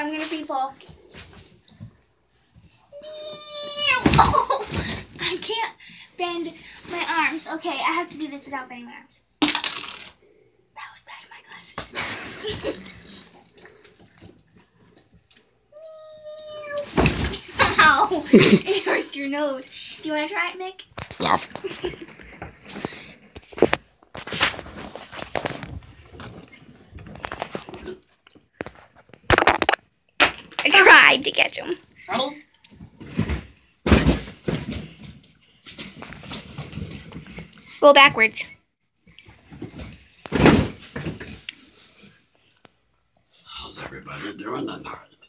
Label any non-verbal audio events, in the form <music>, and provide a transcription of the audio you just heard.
I'm gonna free fall. <laughs> I can't bend my arms. Okay, I have to do this without bending my arms. That was bad. In my glasses. <laughs> Ow! <laughs> it hurts your nose. Do you want to try it, Mick? Yes. I tried to catch him. Go backwards. How's everybody doing tonight?